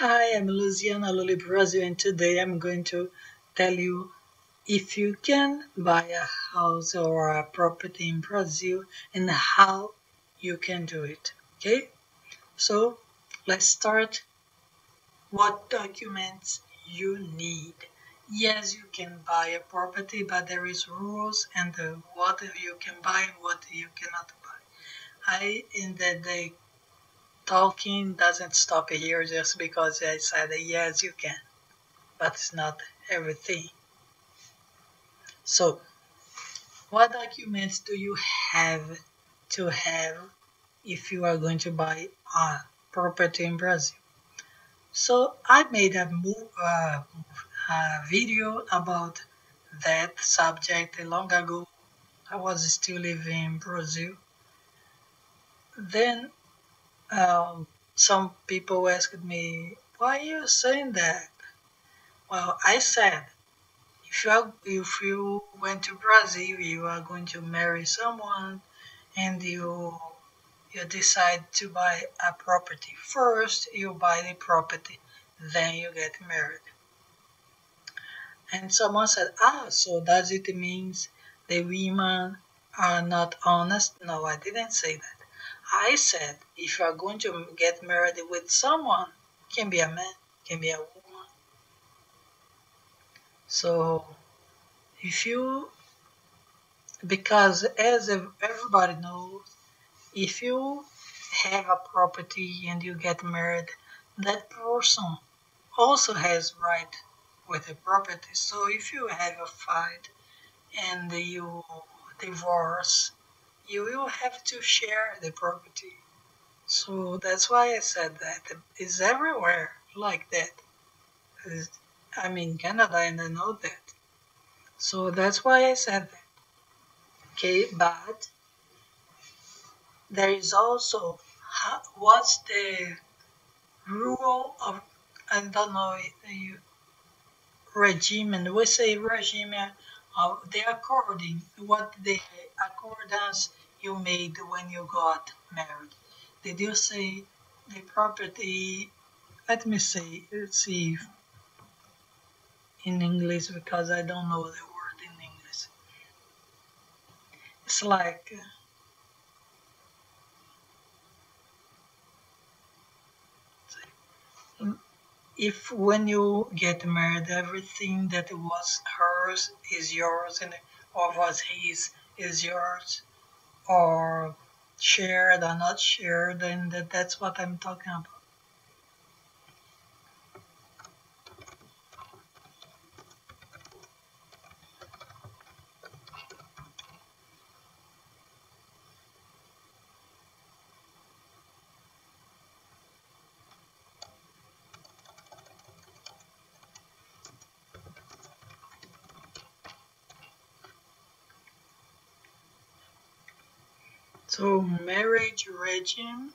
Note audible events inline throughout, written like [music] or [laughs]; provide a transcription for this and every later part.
Hi, I'm Luziana Luli Brazil, and today I'm going to tell you if you can buy a house or a property in Brazil and how you can do it. Okay, so let's start. What documents you need? Yes, you can buy a property, but there is rules and the, what you can buy and what you cannot buy. I in the day talking doesn't stop here just because I said yes you can, but it's not everything. So, what documents do you have to have if you are going to buy a property in Brazil? So I made a, uh, a video about that subject a long ago. I was still living in Brazil. Then um, some people asked me, why are you saying that? Well, I said, if you, are, if you went to Brazil, you are going to marry someone and you you decide to buy a property. First, you buy the property, then you get married. And someone said, ah, so does it means the women are not honest? No, I didn't say that. I said, if you are going to get married with someone, can be a man, can be a woman. So, if you, because as everybody knows, if you have a property and you get married, that person also has right with the property. So if you have a fight and you divorce, you will have to share the property. So that's why I said that it's everywhere like that. I'm in Canada and I know that. So that's why I said that. Okay, but there is also what's the rule of I don't know regime and we say regime uh, the according what the accordance you made when you got married? Did you say the property? Let me see. Let's see in English because I don't know the word in English. It's like uh, if when you get married everything that was hers is yours and or was his is yours or shared or not shared, and that, that's what I'm talking about. So marriage regime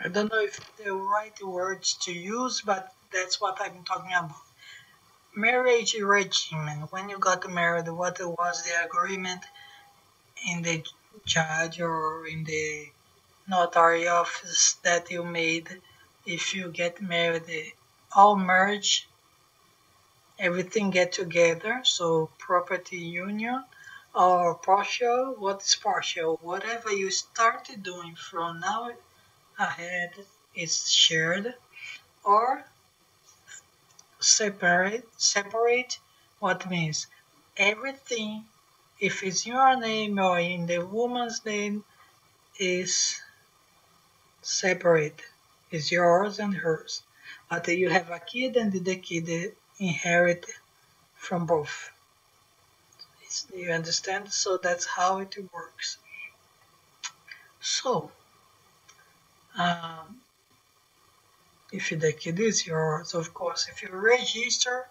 I don't know if the right words to use, but that's what I'm talking about. Marriage regime, when you got married, what was the agreement in the judge or in the notary office that you made? If you get married all merge everything get together so property union or partial what is partial? Whatever you started doing from now ahead is shared or separate separate what means everything if it's your name or in the woman's name is separate is yours and hers. But you have a kid and the kid inherit from both. You understand? So that's how it works. So um, if the kid is yours of course if you register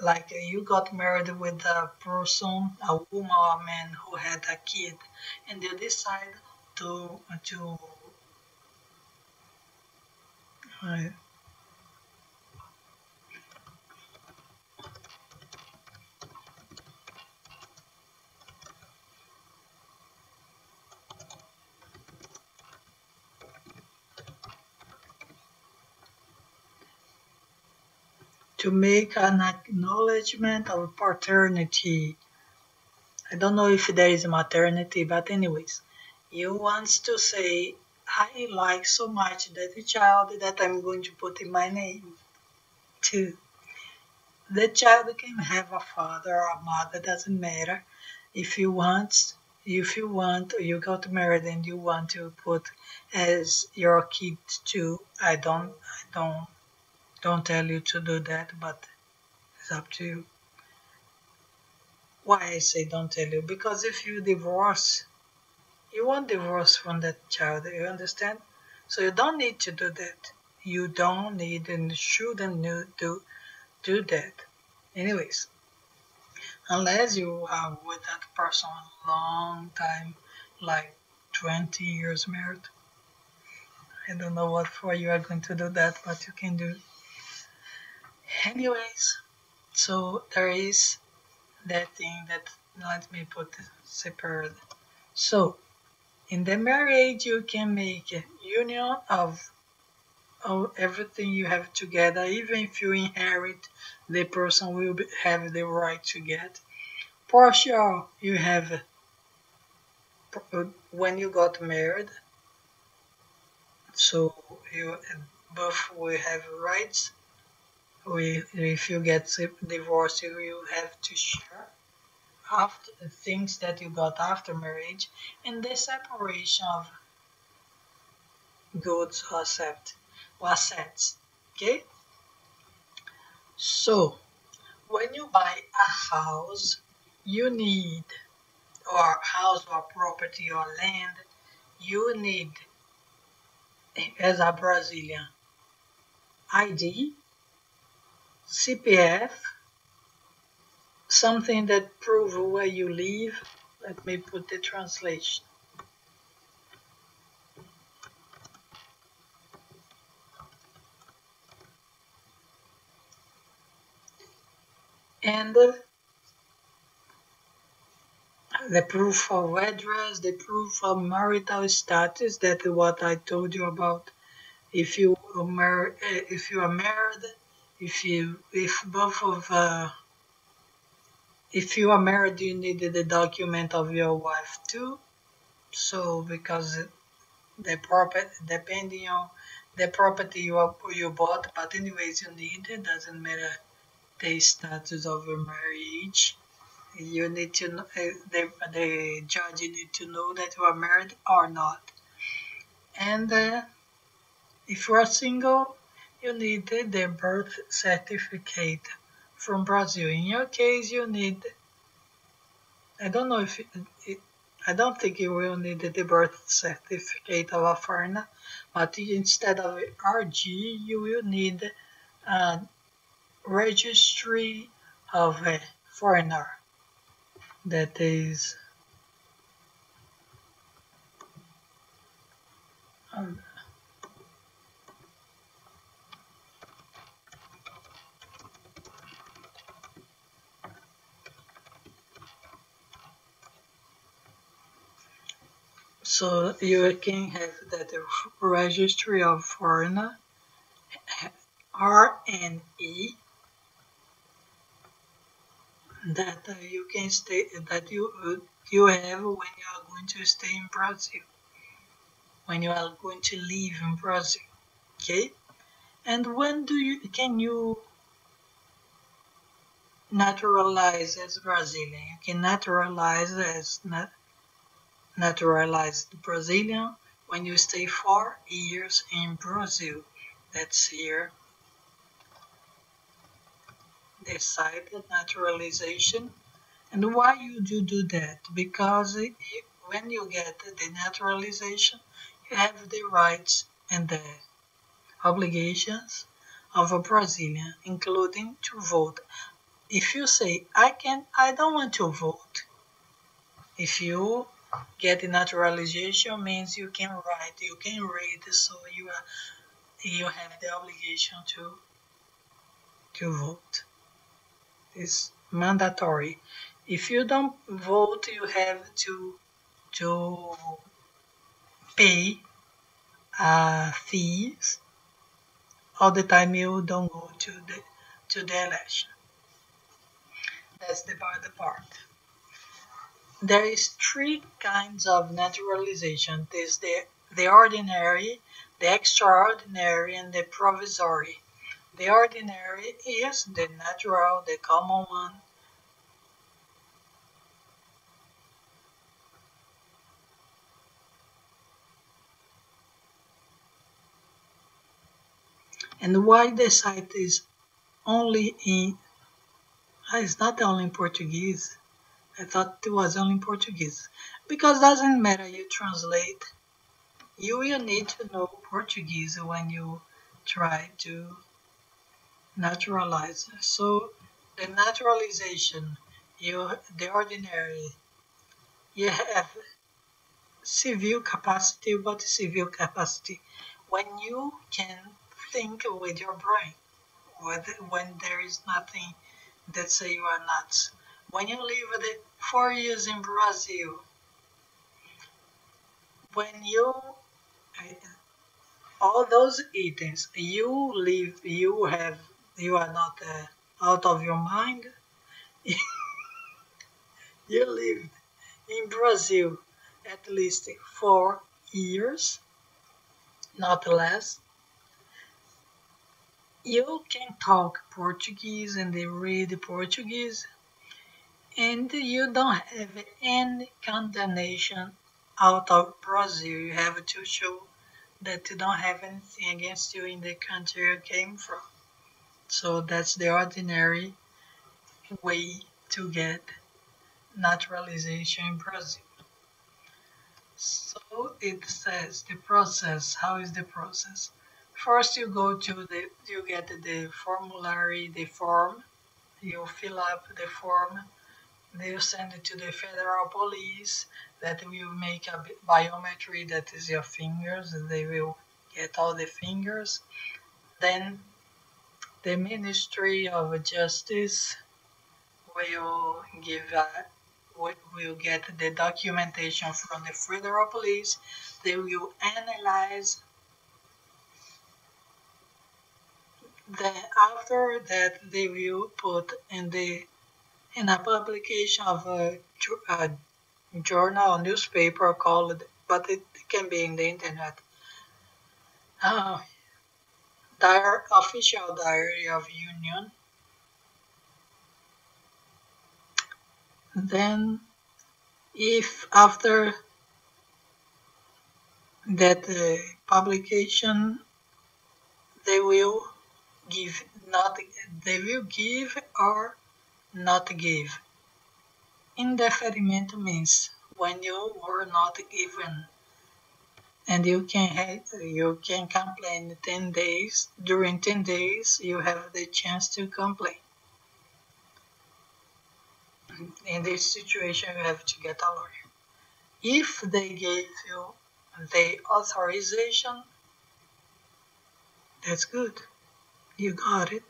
like you got married with a person, a woman or a man who had a kid, and they decide to to uh, to make an acknowledgement of paternity. I don't know if there is a maternity, but anyways, you want to say, I like so much that child that I'm going to put in my name too. The child can have a father or a mother, doesn't matter. If you want, if you want, you got married and you want to put as your kid too. I don't, I don't don't tell you to do that, but it's up to you. Why I say don't tell you? Because if you divorce, you won't divorce from that child, you understand? So you don't need to do that. You don't need and shouldn't do, do that. Anyways, unless you are with that person a long time, like 20 years married. I don't know what for you are going to do that, but you can do anyways so there is that thing that let me put separate so in the marriage you can make union of of everything you have together even if you inherit the person will be, have the right to get. Partial you have uh, when you got married so you both will have rights if you get divorced, you will have to share after the things that you got after marriage and the separation of goods. Or assets. Okay? So, when you buy a house, you need, or house or property or land, you need, as a Brazilian, ID, CPF, something that proves where you live. Let me put the translation. And uh, the proof of address, the proof of marital status, that is what I told you about. If you married, uh, if you are married, if you if both of uh, if you are married you need the document of your wife too. So because the property depending on the property you are, you bought but anyways you need it doesn't matter the status of your marriage. You need to know uh, the, the judge need to know that you are married or not. And uh, if you are single you need the birth certificate from Brazil. In your case, you need, I don't know if, it, I don't think you will need the birth certificate of a foreigner, but instead of RG, you will need a registry of a foreigner. That is, um, So you can have that the registry of foreigner RNE that you can stay that you you have when you are going to stay in Brazil when you are going to live in Brazil okay? And when do you can you naturalize as Brazilian? You can naturalize as nat naturalized Brazilian when you stay four years in Brazil that's here decided naturalization. And why you do do that? Because it, when you get the naturalization, you have the rights and the obligations of a Brazilian, including to vote. If you say, I can I don't want to vote, if you get naturalization means you can write, you can read, so you are you have the obligation to to vote It's mandatory. If you don't vote, you have to to pay uh, fees all the time you don't go to the to the election. That's the. The part. There is three kinds of naturalization. There's the the ordinary, the extraordinary, and the provisory. The ordinary is the natural, the common one. And why the site is only in, ah, it's not only in Portuguese. I thought it was only Portuguese. Because doesn't matter you translate. You will need to know Portuguese when you try to naturalize. So the naturalization, you the ordinary, you have civil capacity. What is civil capacity? When you can think with your brain, when there is nothing that say you are nuts. When you live the four years in Brazil, when you all those items you live you have you are not uh, out of your mind. [laughs] you lived in Brazil at least four years, not less. You can talk Portuguese and they read Portuguese, and you don't have any condemnation out of Brazil. You have to show that you don't have anything against you in the country you came from. So that's the ordinary way to get naturalization in Brazil. So it says the process. How is the process? First, you go to the, you get the formulary, the form. You fill up the form. They send it to the federal police. That will make a biometry. That is your fingers. And they will get all the fingers. Then the Ministry of Justice will give uh, will get the documentation from the federal police. They will analyze. Then after that, they will put in the in a publication of a, a journal, or newspaper called, but it can be in the internet. Uh, Diary, official diary of union. Then, if after that uh, publication, they will give not they will give or not give. Indeferimento means when you were not given. And you can you can complain 10 days. During 10 days you have the chance to complain. In this situation you have to get a lawyer. If they gave you the authorization that's good. You got it.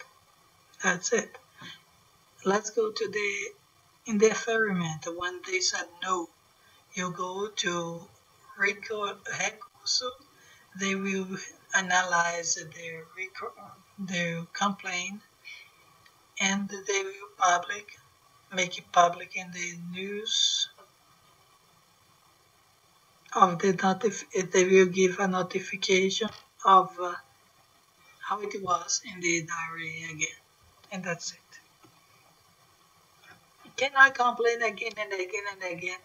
That's it let's go to the indeferiment when they said no you go to record recurso, they will analyze their, record their complaint and they will public, make it public in the news. Of the notif they will give a notification of uh, how it was in the diary again and that's it can I complain again and again and again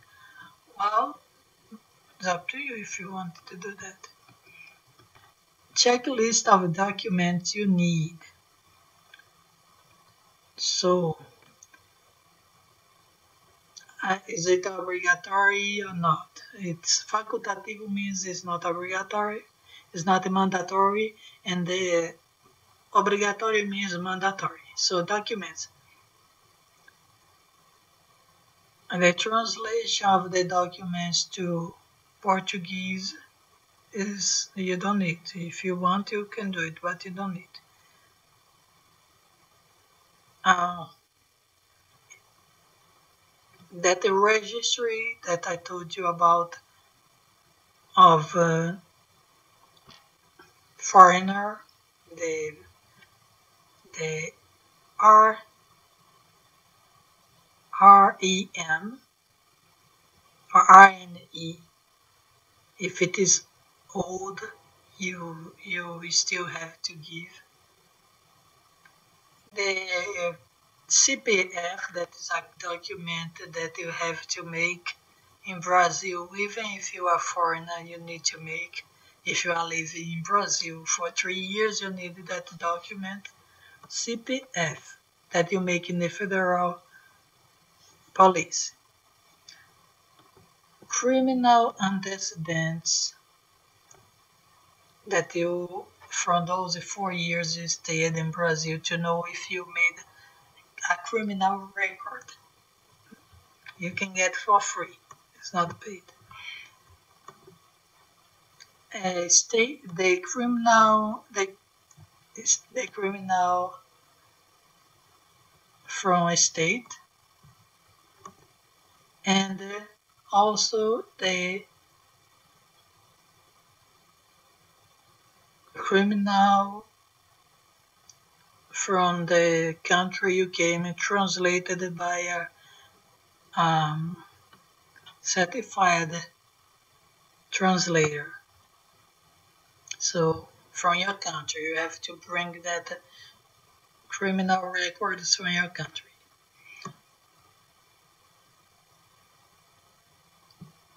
well it's up to you if you want to do that checklist of documents you need so uh, is it obligatory or not? It's facultative means it's not obligatory, it's not mandatory, and the obligatory means mandatory. So documents. And the translation of the documents to Portuguese is you don't need. If you want, you can do it, but you don't need. Uh, that the registry that I told you about of uh, foreigner, the the R R E M or R N E. If it is old, you you still have to give the CPF, that is a document that you have to make in Brazil, even if you are foreigner, you need to make. If you are living in Brazil for three years, you need that document. CPF, that you make in the federal police. Criminal antecedents that you, from those four years you stayed in Brazil, to know if you made a criminal record. You can get for free. It's not paid. Uh, state the criminal the the criminal from a state and also the criminal from the country you came translated by a um, certified translator. So from your country, you have to bring that criminal records from your country.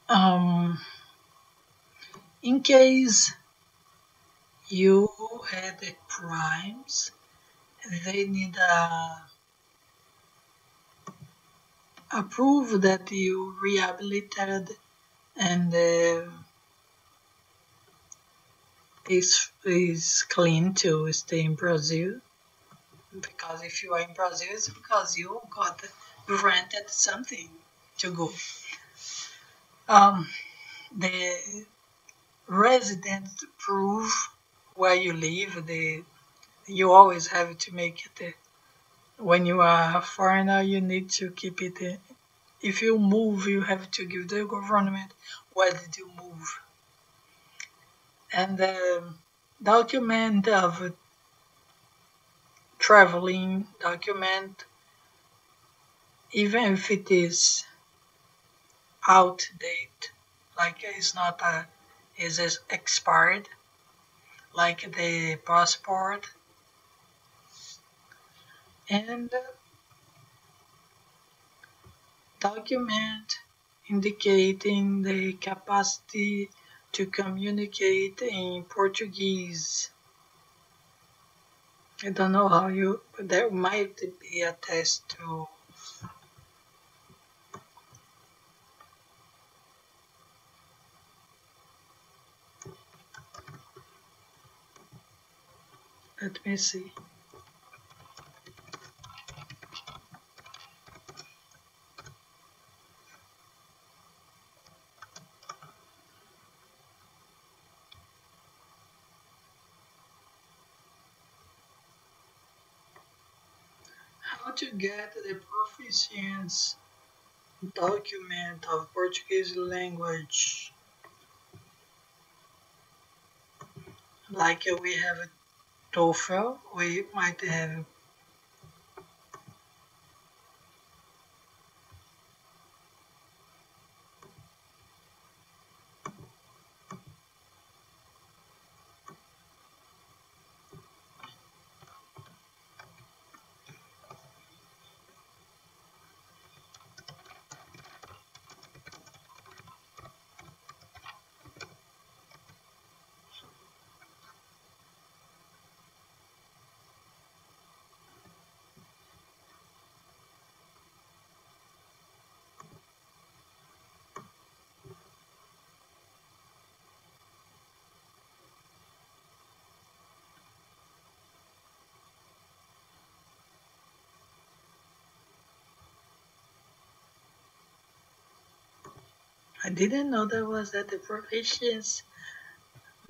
Um, in case you had crimes they need uh, a proof that you rehabilitated and uh, is is clean to stay in Brazil. Because if you are in Brazil, it's because you got granted something to go. Um, the resident proof where you live, the you always have to make it. Uh, when you are a foreigner, you need to keep it. Uh, if you move, you have to give the government where did you move. And the document of traveling document, even if it is outdated, like it's not a, is expired, like the passport and uh, document indicating the capacity to communicate in Portuguese. I don't know how you, there might be a test to let me see. How to get the proficiency document of Portuguese language like uh, we have TOEFL, we might have I didn't know there was that the proficiency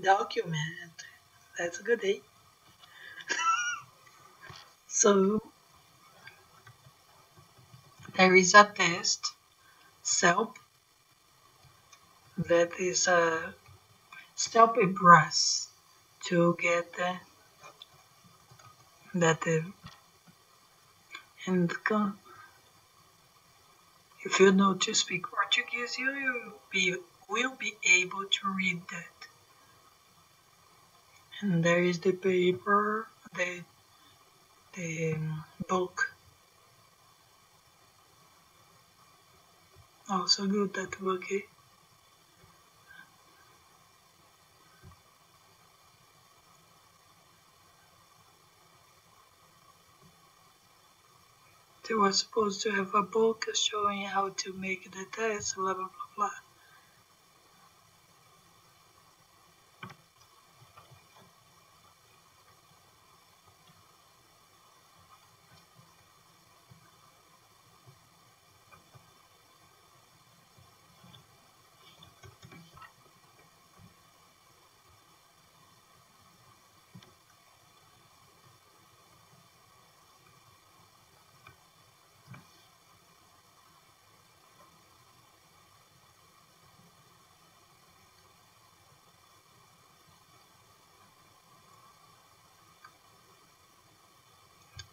document. That's a good day. [laughs] so there is a test, Celpe, that is a Celpe-Bras to get uh, that uh, and con- if you know to speak Portuguese, you will be, will be able to read that. And there is the paper, the, the um, book. Also good that book. They were supposed to have a book showing how to make the test, blah blah blah blah.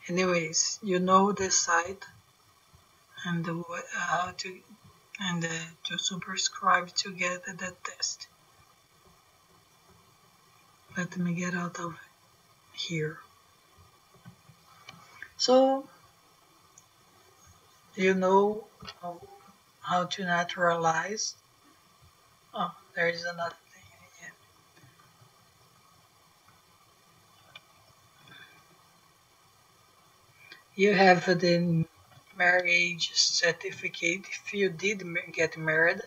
Anyways, you know the site and how to and to subscribe to get the test. Let me get out of here. So you know how to naturalize. Oh, there is another You have the marriage certificate if you did get married.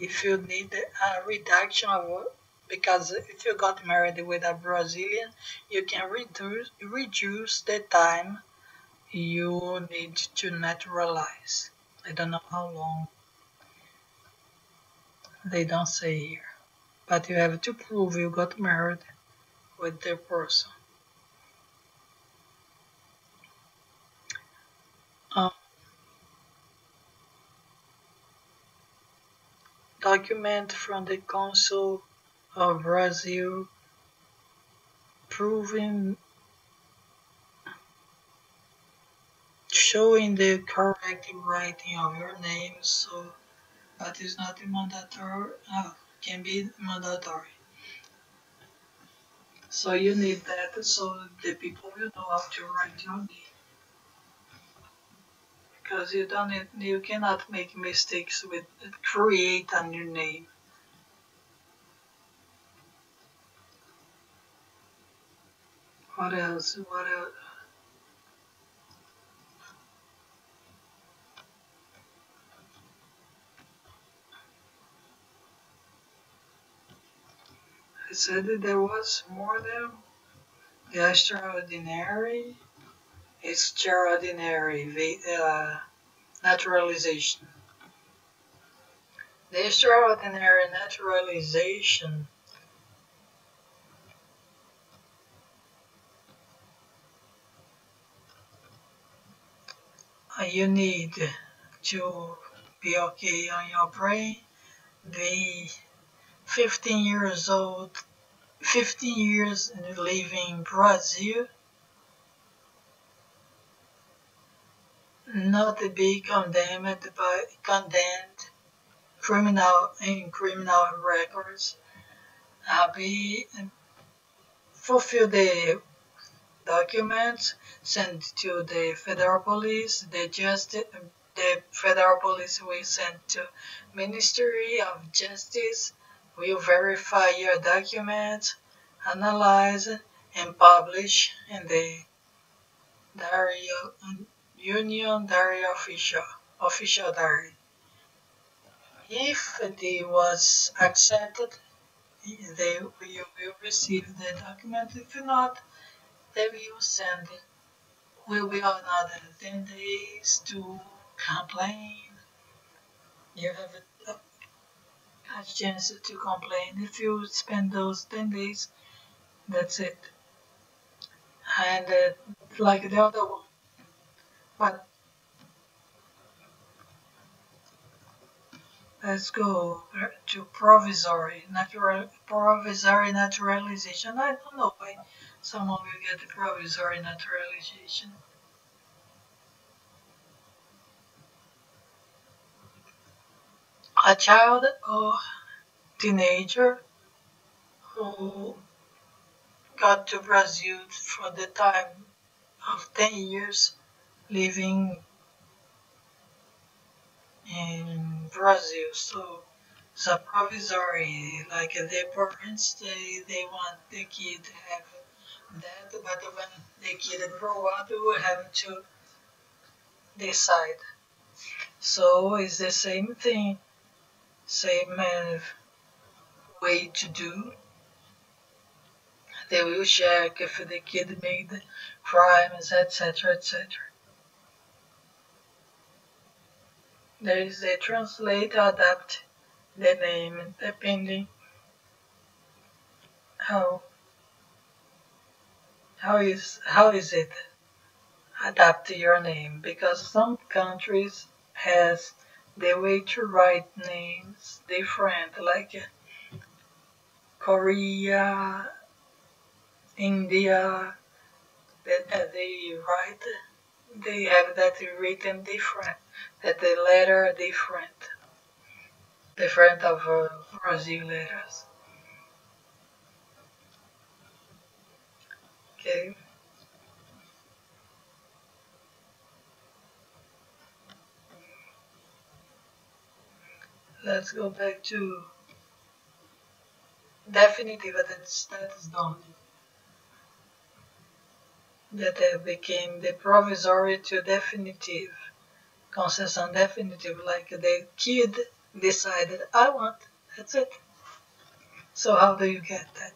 If you need a reduction of because if you got married with a Brazilian, you can reduce reduce the time you need to naturalize. I don't know how long. They don't say here. But you have to prove you got married with the person. Um, document from the Consul of Brazil proving showing the correct writing of your name so that is not mandatory uh, can be mandatory. So you need that so the people will know how to write your name because you don't need, you cannot make mistakes with create a new name. What else what else I said that there was more than the extraordinary, extraordinary uh, naturalization. The extraordinary naturalization uh, you need to be okay on your brain. Be 15 years old, 15 years living in Brazil. Not be condemned by condemned criminal in criminal records. Uh, be fulfill the documents sent to the federal police. The justice, the federal police will send to Ministry of Justice. We will verify your documents, analyze and publish in the diary Union Diary Official Official Diary. If it was accepted, they you will receive the document. If not, they will send it. Will be another 10 days to complain. You have a chance to complain. If you spend those 10 days, that's it. And uh, like the other one. But let's go to provisory natural provisory naturalization. I don't know why someone will get the provisory naturalization. A child or teenager who got to Brazil for the time of 10 years living in Brazil. So it's a provisory, like the parents, they, they want the kid to have that, but when the kid grow up, will have to decide. So it's the same thing, same uh, way to do. They will check if the kid made crimes, etc., etc. There is a translate adapt the name depending how how is how is it adapt your name because some countries has the way to write names different like Korea India that they write they have that written different that the letter different different of uh, Brazil letters. Okay let's go back to definitive that is done. That became the provisory to definitive concession definitive like the kid decided I want that's it. So how do you get that?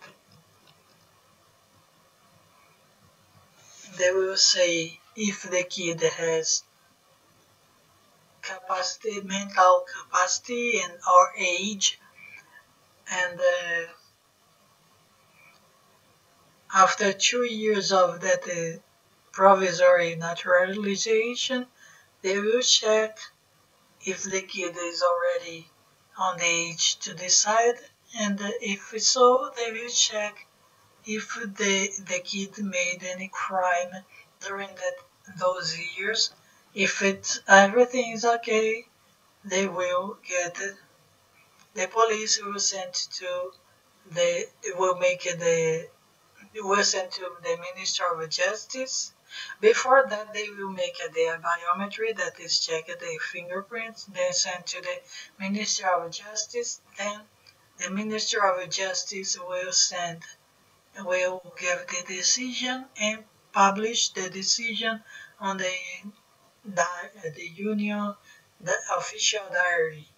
They will say if the kid has capacity mental capacity and our age and uh, after two years of that uh, provisory naturalization, they will check if the kid is already on the age to decide, and uh, if so, they will check if the, the kid made any crime during that those years. If it everything is okay, they will get it. The police will send to the will make the were sent to the Minister of Justice. Before that, they will make the biometry, that is check the fingerprints, then sent to the Minister of Justice. Then the Minister of Justice will send, will give the decision and publish the decision on the, the Union, the official diary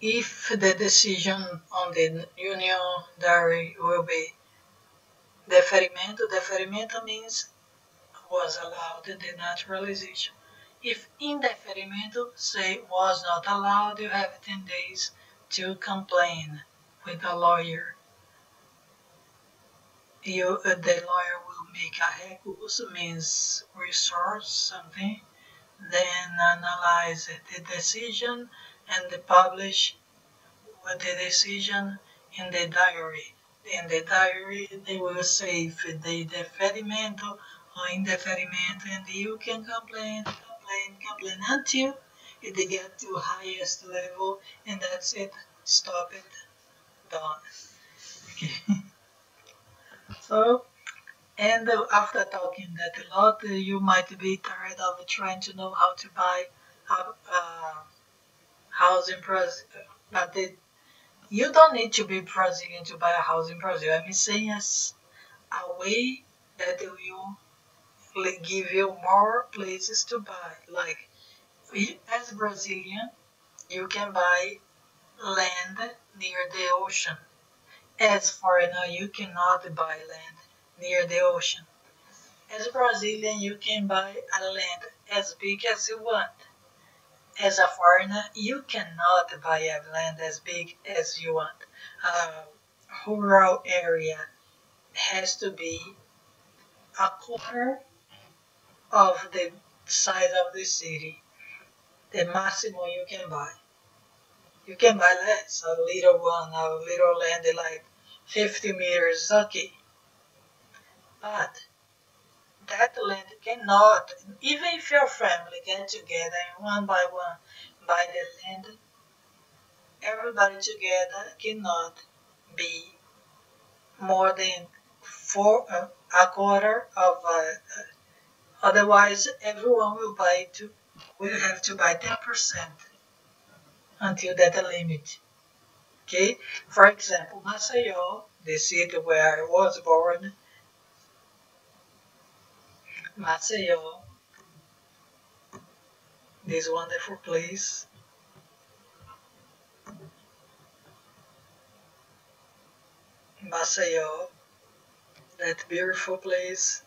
if the decision on the union diary will be deferimento, deferimento means was allowed the naturalization. If indeferimento, say was not allowed, you have 10 days to complain with a lawyer. You, uh, the lawyer recurso, means resource, something, then analyze the decision and publish the decision in the diary. In the diary, they will say if they deferimento or indeferimento, and you can complain, complain, complain until it get to highest level, and that's it. Stop it. Done. Okay. [laughs] so, and after talking that a lot, uh, you might be tired of trying to know how to buy a, a house in Brazil, but you don't need to be Brazilian to buy a house in Brazil. I'm saying as a way that will give you more places to buy. Like, as Brazilian, you can buy land near the ocean. As foreigner, you cannot buy land near the ocean. As a Brazilian, you can buy a land as big as you want. As a foreigner, you cannot buy a land as big as you want. A rural area has to be a quarter of the size of the city. The maximum you can buy. You can buy less, a little one, a little land like 50 meters, okay. But that land cannot, even if your family get together one by one buy the land, everybody together cannot be more than four, uh, a quarter of, uh, otherwise everyone will buy to, will have to buy 10% until that limit. Okay, for example, Maceió, the city where I was born, Maceió, this wonderful place. Maceió, that beautiful place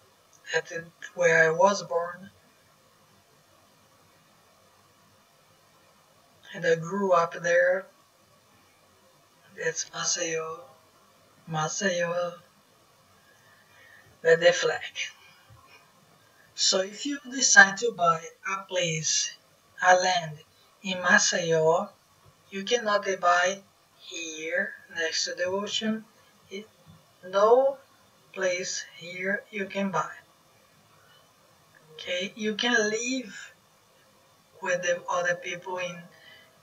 at where I was born. And I grew up there. That's Maceió. Maceió. The flag. So if you decide to buy a place, a land in Maceió, you cannot buy here next to the ocean. no place here you can buy. Okay, you can live with the other people in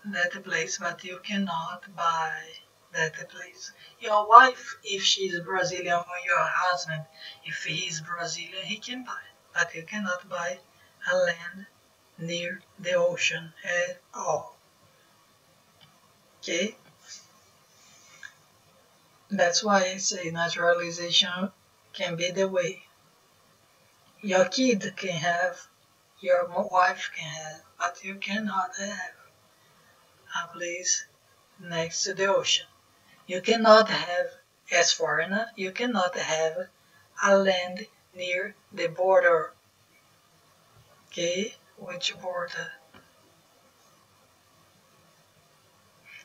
that place, but you cannot buy that place. Your wife, if she's Brazilian, or your husband, if he's Brazilian, he can buy but you cannot buy a land near the ocean at all. Okay? That's why I say naturalization can be the way. Your kid can have, your wife can have, but you cannot have a place next to the ocean. You cannot have, as foreigner, you cannot have a land near the border. Okay, which border?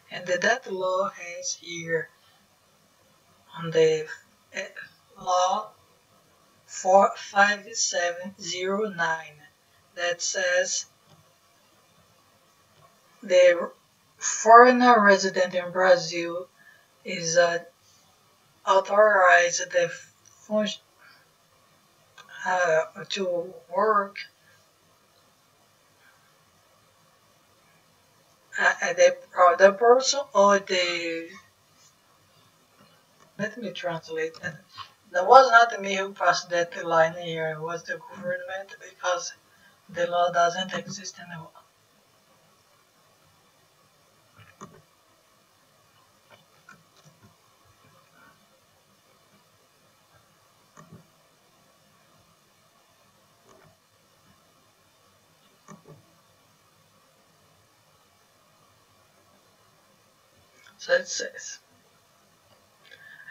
And that law has here on the eh, law 45709 that says the foreigner resident in Brazil is uh, authorized the uh, to work uh, the, the person or the let me translate that. That was not me who passed that line here, it was the government because the law doesn't exist anymore. So it says,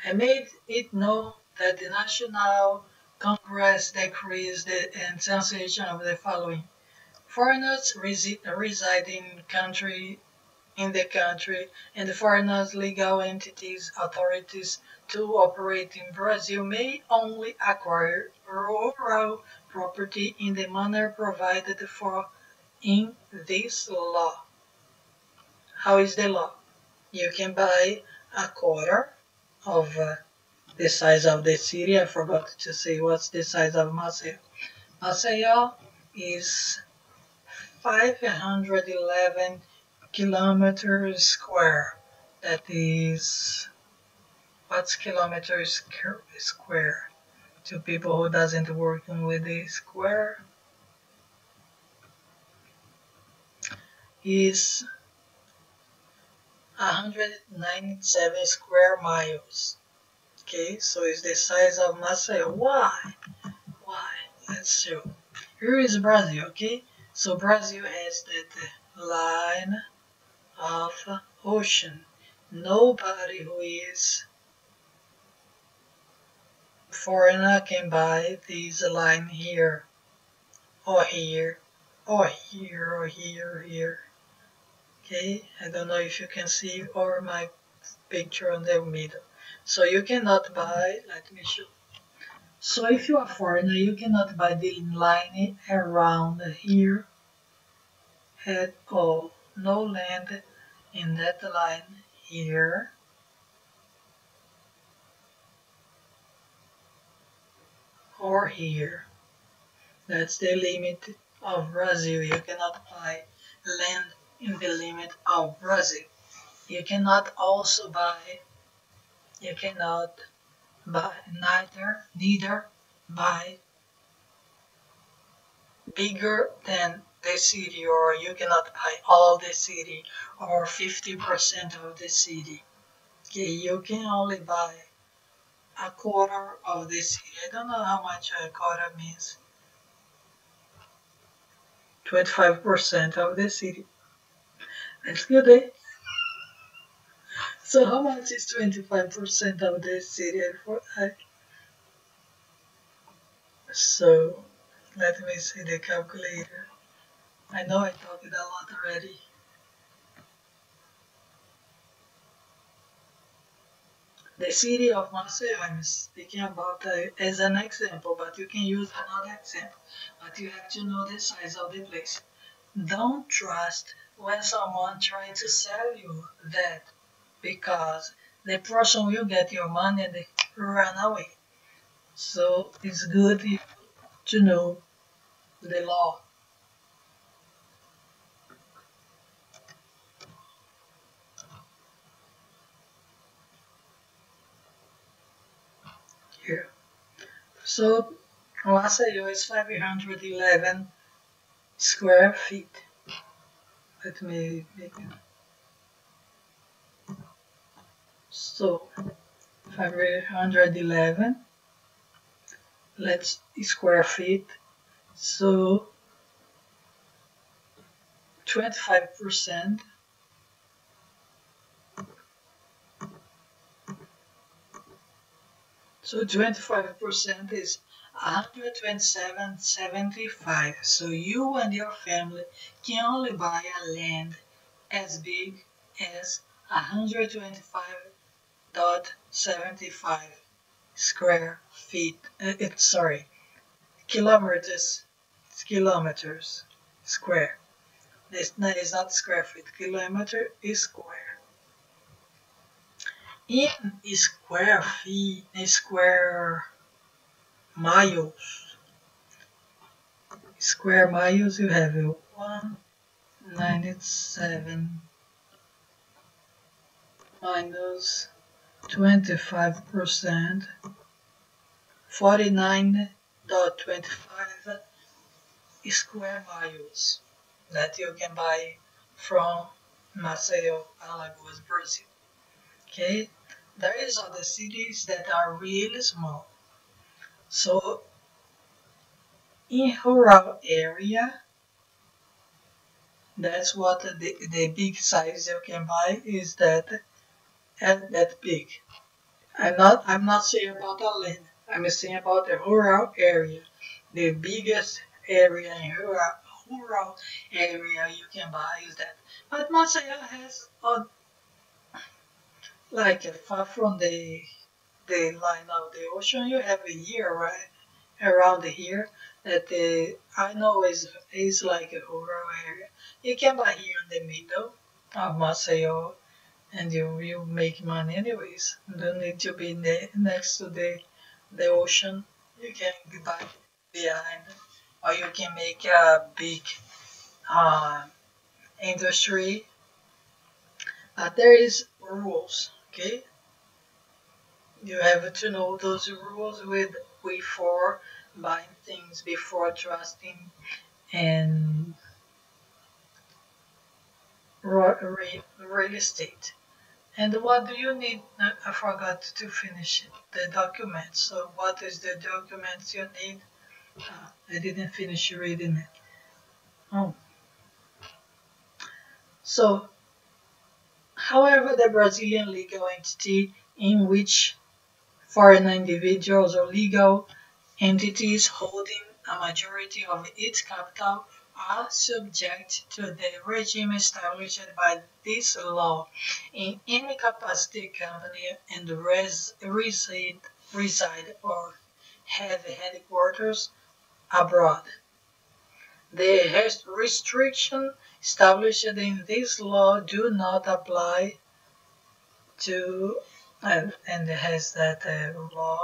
I made it known that the National Congress decrees the sensation of the following. Foreigners resi reside in country in the country and the foreigners legal entities authorities to operate in Brazil may only acquire rural property in the manner provided for in this law. How is the law? You can buy a quarter of uh, the size of the city. I forgot to say what's the size of Maceió. Maceió is 511 kilometers square. That is, what's kilometers square? To people who doesn't work with the square is 197 square miles. Okay, so it's the size of Maceió. Why? Why? Let's show. Here is Brazil, okay? So Brazil has that line of ocean. Nobody who is foreigner can buy this line here, or here, or here, or here, or here. Okay, I don't know if you can see or my picture on the middle. So you cannot buy, let me show. So if you are foreigner, you cannot buy the line around here at all. No land in that line here. Or here. That's the limit of Brazil. You cannot buy land in the limit of Brazil. You cannot also buy, you cannot buy neither, neither buy bigger than the city or you cannot buy all the city or 50% of the city. Okay, you can only buy a quarter of the city. I don't know how much a quarter means. 25% of the city. Eh? So how much is 25% of the city for I So let me see the calculator. I know I talked a lot already. The city of Maceió, I'm speaking about uh, as an example, but you can use another example. But you have to know the size of the place. Don't trust when someone tries to sell you that because the person will get your money and they run away. So it's good to know the law. Here. So Maceió is 511 square feet let me make it. So 511 let's square feet. So 25 percent so 25 percent is 127.75 so you and your family can only buy a land as big as 125.75 square feet uh, it, sorry kilometers kilometers square. This is not square feet kilometer is square. In square feet square miles. Square miles you have 197 minus 25%, 49.25 square miles that you can buy from Maceió, Alagoas, Brazil. Okay, there is other cities that are really small so in rural area, that's what the, the big size you can buy is that and that big. I'm not I'm not saying about the land. I'm saying about the rural area. The biggest area in rural, rural area you can buy is that. But Maceió has like a, like far from the the line of the ocean, you have a year right around the here. that the I know is is like a rural area. You can buy here in the middle of Maceió, and you you make money anyways. You don't need to be ne- next to the the ocean. You can buy behind, or you can make a big uh, industry. But there is rules, okay? You have to know those rules with before buying things, before trusting and real estate. And what do you need? I forgot to finish it. The documents. So what is the documents you need? Uh, I didn't finish reading it. Oh. So, however, the Brazilian legal entity in which foreign individuals or legal entities holding a majority of its capital are subject to the regime established by this law in any capacity company and res- reside, reside or have headquarters abroad. The res- restrictions established in this law do not apply to and, and it has that uh, law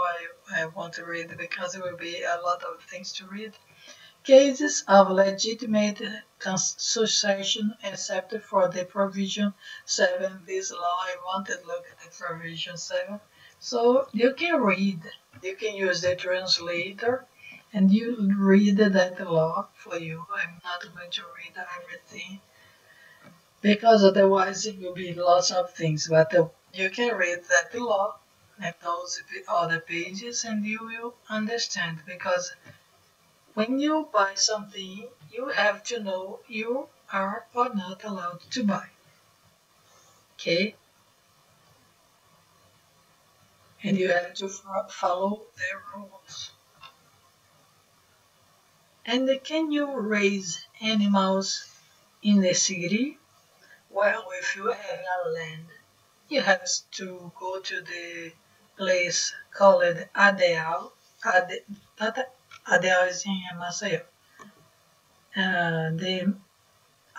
I, I want to read because it will be a lot of things to read. Cases of legitimate succession except for the provision 7 this law I want to look at the provision 7 so you can read you can use the translator and you read that law for you. I'm not going to read everything because otherwise it will be lots of things but you can read that law and those other pages and you will understand because when you buy something you have to know you are or not allowed to buy. Okay? And you have to follow their rules. And can you raise animals in the city? Well if you have a land you have to go to the place called Adeal. Ade, Adeal is in Maceió. Uh, the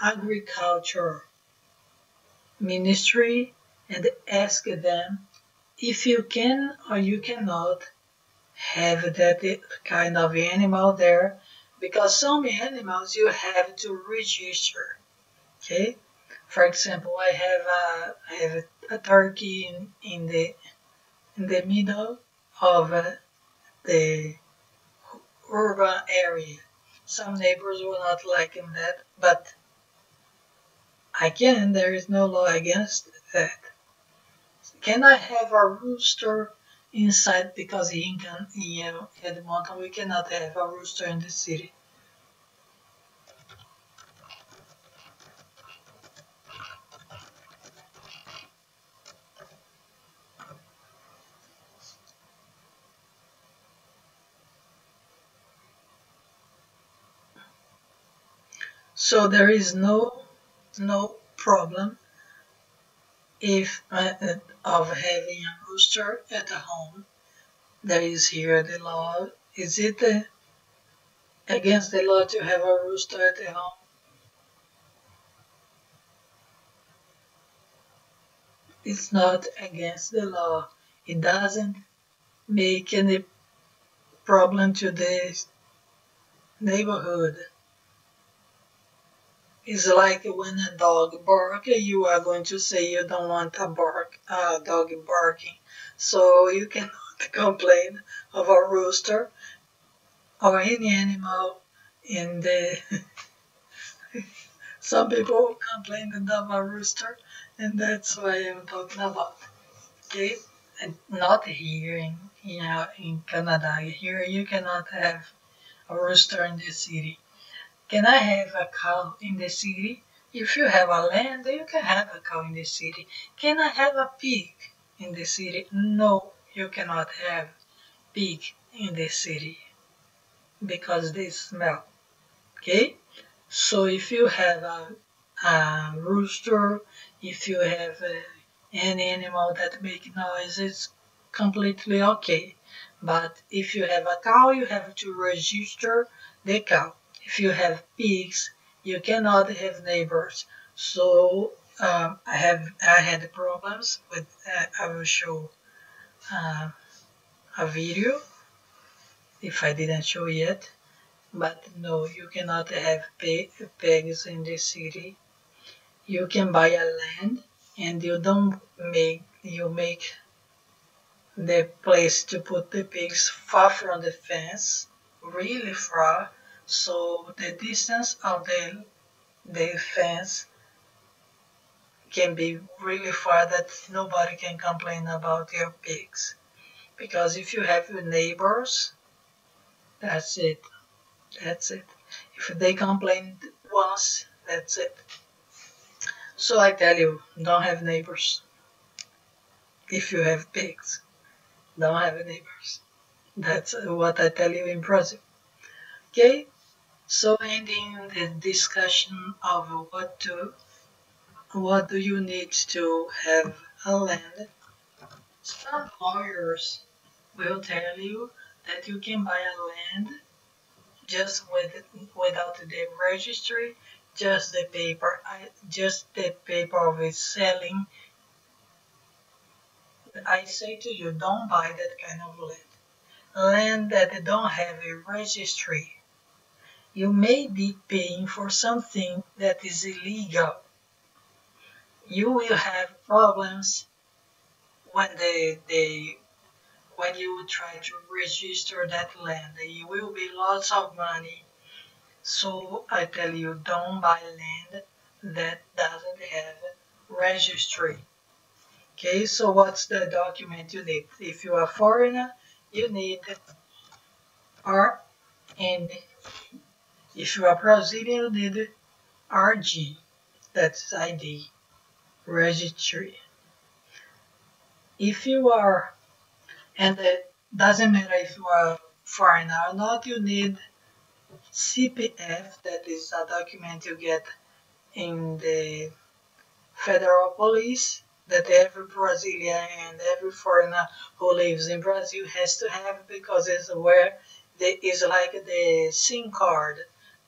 agriculture ministry and ask them if you can or you cannot have that kind of animal there because some animals you have to register okay for example i have a i have a, turkey in, in the in the middle of uh, the urban area. Some neighbors will not like that but again there is no law against that. Can i have a rooster inside? Because he in, in Edmonton we cannot have a rooster in the city so there is no no problem if uh, of having a rooster at home there is here the law. Is it against the law to have a rooster at the home? It's not against the law. It doesn't make any problem to the neighborhood it's like when a dog barks, you are going to say you don't want a bark, a dog barking. So you cannot [laughs] complain of a rooster or any animal in the. [laughs] Some people complain of a rooster, and that's why I'm talking about. Okay, and not here in in Canada. Here you cannot have a rooster in the city. Can I have a cow in the city? If you have a land, you can have a cow in the city. Can I have a pig in the city? No, you cannot have pig in the city because they smell. Okay? So if you have a, a rooster, if you have a, any animal that make noise, it's completely okay. But if you have a cow, you have to register the cow. If you have pigs, you cannot have neighbors. So um, I have I had problems with. Uh, I will show uh, a video if I didn't show yet. But no, you cannot have pigs in the city. You can buy a land and you don't make you make the place to put the pigs far from the fence, really far, so the distance of the the fence can be really far that nobody can complain about your pigs. Because if you have your neighbors, that's it. That's it. If they complain once, that's it. So I tell you, don't have neighbors. If you have pigs, don't have neighbors. That's what I tell you in Brazil. Okay, so ending the discussion of what to, what do you need to have a land. Some lawyers will tell you that you can buy a land just with without the registry, just the paper, just the paper of selling. I say to you, don't buy that kind of land. Land that don't have a registry. You may be paying for something that is illegal. You will have problems when they, they when you try to register that land. It will be lots of money. So I tell you, don't buy land that doesn't have registry. Okay, so what's the document you need? If you are a foreigner, you need RN. If you are Brazilian, you need RG. That's ID, registry. If you are and it doesn't matter if you are foreigner or not, you need CPF, that is a document you get in the federal police that every Brazilian and every foreigner who lives in Brazil has to have because it's where they is like the SIM card.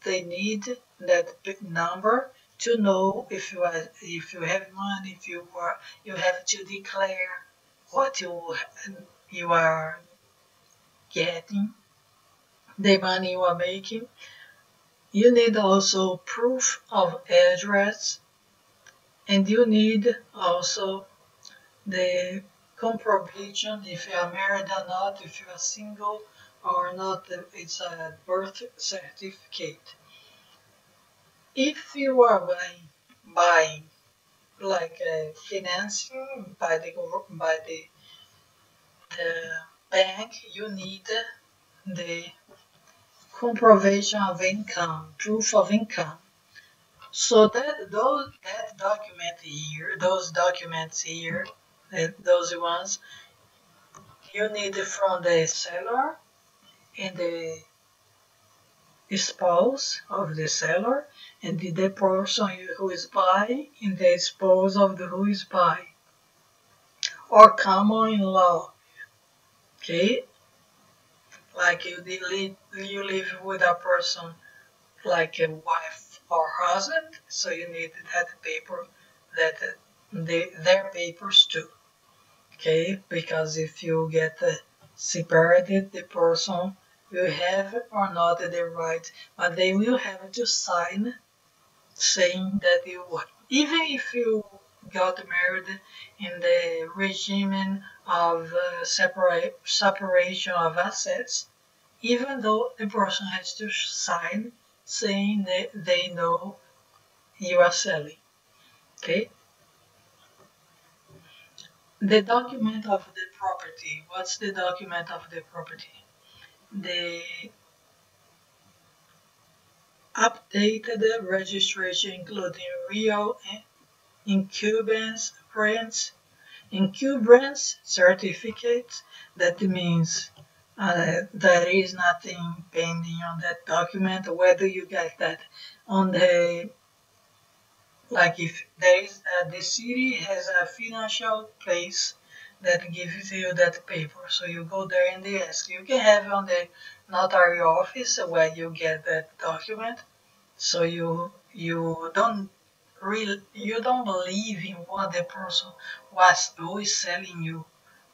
They need that number to know if you are, if you have money, if you are you have to declare what you you are getting, the money you are making. You need also proof of address and you need also the compromise if you are married or not, if you are single or not, it's a birth certificate. If you are buying, buying like a financing by the by the the bank, you need the comproval of income, proof of income. So that those that document here, those documents here, those ones, you need from the seller and the spouse of the seller and the person who is buying and the spouse of the who is buying or common law. Okay? Like you live, you live with a person like a wife or husband so you need that paper that they, their papers too. Okay? Because if you get separated the person will have or not the right but they will have to sign saying that you even if you got married in the regime of uh, separate, separation of assets, even though the person has to sign saying that they know you are selling. Okay? The document of the property. What's the document of the property? The updated registration including real incumbency prints, incumbency certificates. That means uh, there is nothing pending on that document. Whether you get that on the like if there is uh, the city has a financial place that gives you that paper. So you go there and they ask. You can have on the notary office where you get that document. So you you don't real you don't believe in what the person was always telling you,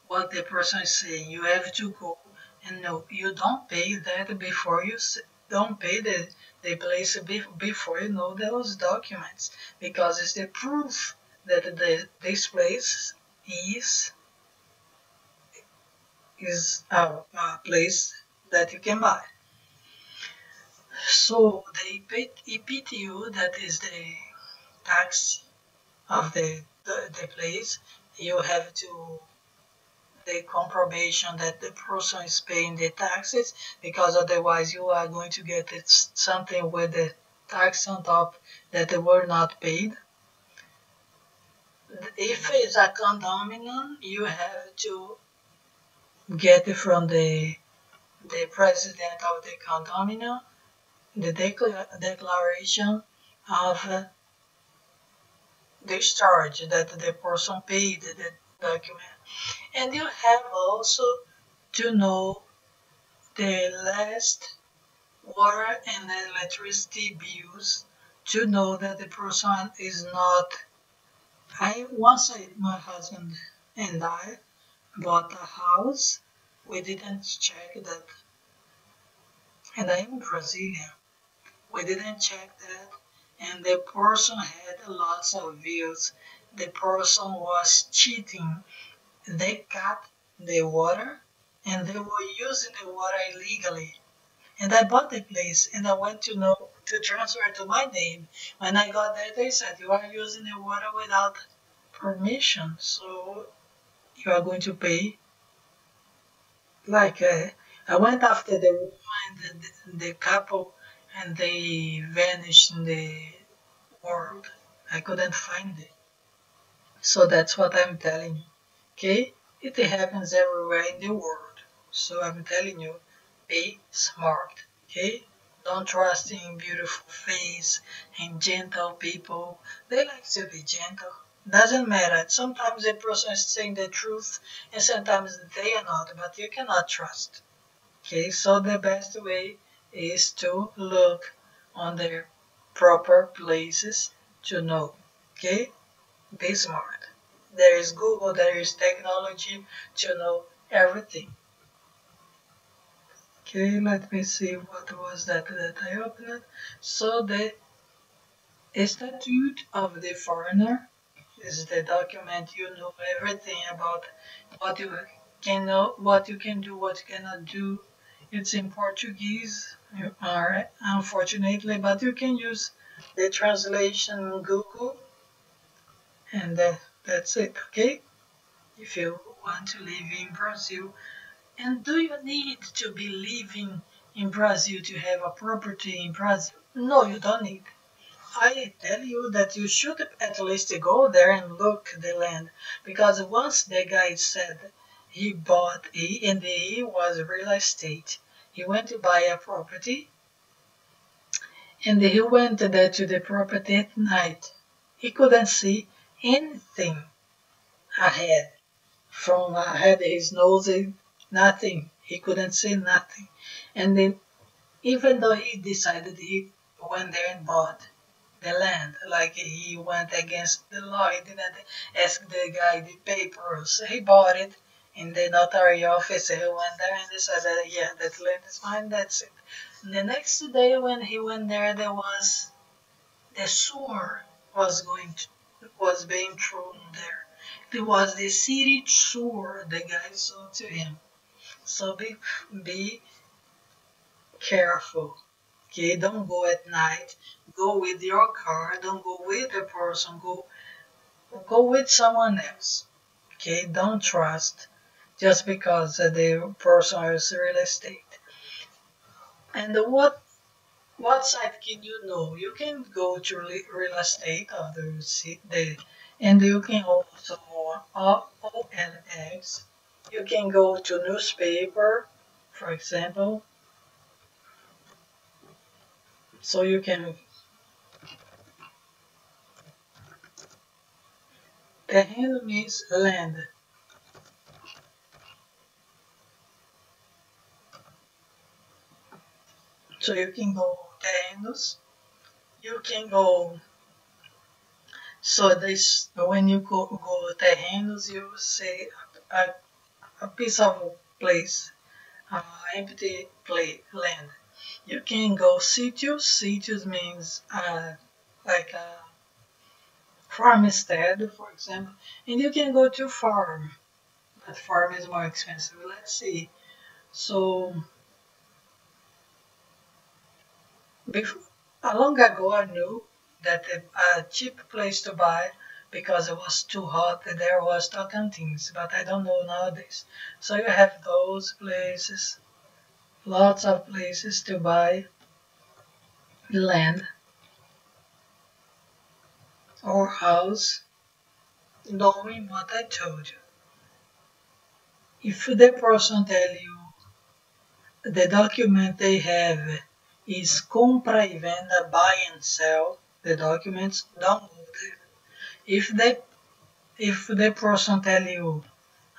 what the person is saying. You have to go and no, you don't pay that before you don't pay the the place before you know those documents because it's the proof that the, this place is is a, a place that you can buy. So the IPTU, that is the tax of the, the, the place, you have to the compromission that the person is paying the taxes because otherwise you are going to get something with the tax on top that they were not paid. If it's a condominium, you have to get from the the president of the condominium the declaration of uh, discharge that the person paid the document. And you have also to know the last water and electricity bills to know that the person is not. I once I, my husband and I bought a house. We didn't check that. And I am Brazilian. We didn't check that. And the person had lots of views. The person was cheating. They cut the water and they were using the water illegally. And I bought the place and I went to know to transfer to my name. When I got there, they said you are using the water without permission. So you are going to pay. Like uh, I went after the woman, the, the couple, and they vanished in the world. I couldn't find it. So that's what I'm telling you. Okay? It happens everywhere in the world. So I'm telling you, be smart. Okay? Don't trust in beautiful face and gentle people. They like to be gentle. Doesn't matter. Sometimes a person is saying the truth and sometimes they are not, but you cannot trust. Okay, so the best way is to look on the proper places to know. Okay, be smart. There is Google, there is technology to know everything. Okay, let me see what was that that I opened. So the Statute of the Foreigner is the document you know everything about what you can know, what you can do, what you cannot do. It's in Portuguese, are unfortunately, but you can use the translation Google, and that's it. Okay, if you want to live in Brazil, and do you need to be living in Brazil to have a property in Brazil? No, you don't need. I tell you that you should at least go there and look the land because once the guy said he bought he and he was real estate. He went to buy a property and he went there to the property at night. He couldn't see anything ahead. From ahead his nose, nothing. He couldn't see nothing. And then even though he decided he went there and bought the land. Like he went against the law. He didn't ask the guy the papers. He bought it in the notary office. He went there and they said, that, yeah, that land is mine, That's it. And the next day when he went there, there was the sewer was going to, was being thrown there. It was the city sewer the guy sold to him. So be be careful. Okay, don't go at night. Go with your car. Don't go with a person. Go, go with someone else. Okay, don't trust just because the person is real estate. And what what site can you know? You can go to real estate of the the and you can also uh, OLX. You can go to newspaper, for example, so you can the hand means land so you can go terrenos. you can go so this when you go, go the you say a, a, a piece of place a empty play, land you can go sitios. Sitios means uh, like a farmstead, for example, and you can go to farm. But farm is more expensive. Let's see. So before, a long ago I knew that a, cheap place to buy because it was too hot there was Tocantins, but I don't know nowadays. So you have those places, lots of places to buy land or house, knowing what I told you. If the person tell you the document they have is compra venda, buy and sell, the documents, don't go there. If they if the person tell you,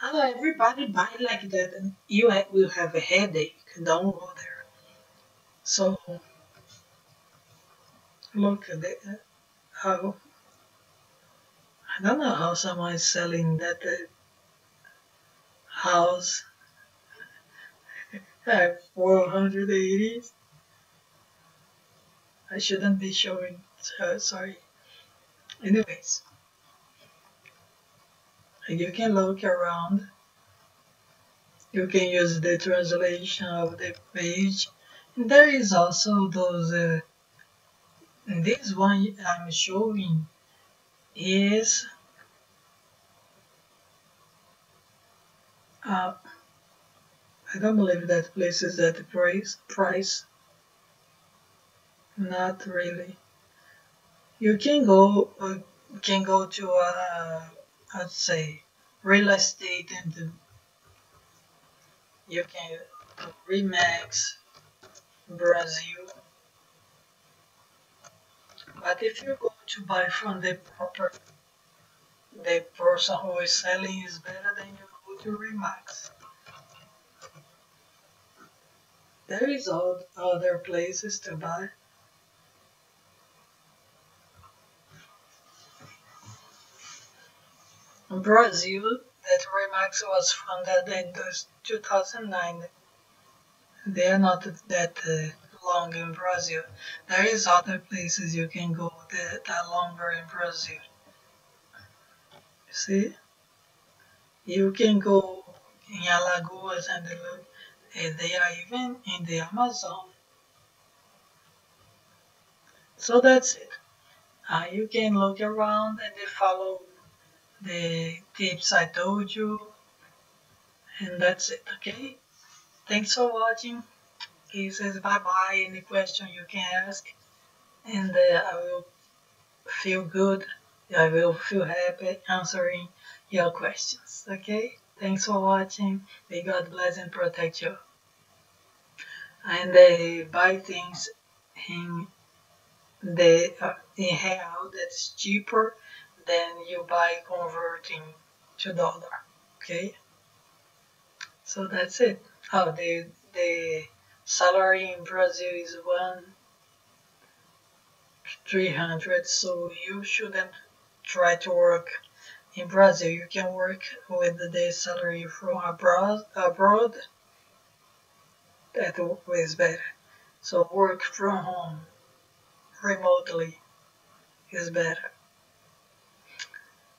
oh, everybody buy like that, you will have a headache. Don't go there. So look at the, how I don't know how someone is selling that uh, house [laughs] at 480. I shouldn't be showing, uh, sorry. Anyways, you can look around. You can use the translation of the page. There is also those, uh, this one I'm showing is uh, I don't believe that place is at the price price not really you can go uh, can go to uh, let's say real estate and you can Remax Brazil but if you go to buy from the proper, the person who is selling is better than you go to Remax. There is other places to buy. Brazil, that Remax was founded in 2009. They are not that uh, long in Brazil. There is other places you can go that are longer in Brazil. See? You can go in Alagoas and they are even in the Amazon. So that's it. Uh, you can look around and follow the tips I told you. And that's it, okay? Thanks for watching. He says bye bye any question you can ask and uh, I will feel good. I will feel happy answering your questions okay? Thanks for watching. May God bless and protect you. And uh, buy things in the uh, in real that's cheaper than you buy converting to dollar okay? So that's it. Oh the the salary in Brazil is one 300 so you shouldn't try to work in Brazil. You can work with the salary from abroad abroad. That is better. So work from home remotely is better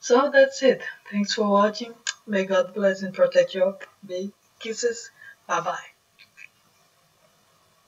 so that's it. Thanks for watching. May God bless and protect you. Big kisses. Bye bye